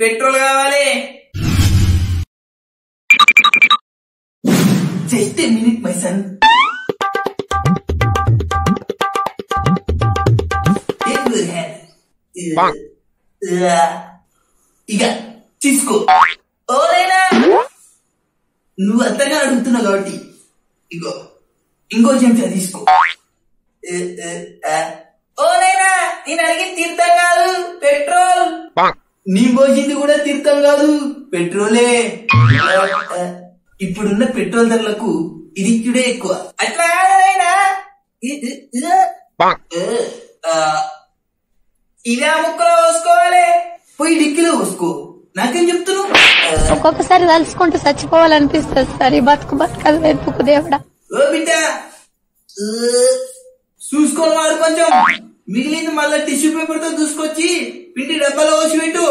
Petrol కావాలి. Just minute my son ఇక తీసుకో. ఓరేనా? నువ్వు అంతగా అడుగుతున్నావు కాబట్టి ఇగో ఇంకో చెంచా తీసుకో. ఏ, ఏ, ఆ. ఓరేనా? నేను అడిగి తీర్థం కాదు పెట్రోల్ నీ పోసింది కూడా తీర్థం కాదు. పెట్రోలే. ఇప్పుడున్న పెట్రోల్ ధరలకు ఇది ఇచ్చుడే ఎక్కువ. అట్లా ఇదే ముక్కలో పోసుకోవాలి. పోయి డిక్కిలో పోసుకో. నాకేం చెప్తున్నావు ఒక్కొక్కసారి తలుచుకుంటూ చచ్చిపోవాలనిపిస్తుంది సార్ ఈ బతుకు బతకదు వెతుకు దేవుడా. ఓ బిడ్డ. చూసుకోవాలి వాడు కొంచెం. మిగిలింది మళ్ళీ టిష్యూ పేపర్తో చూసుకొచ్చి పిండి డబ్బాలో వచ్చి పెట్టు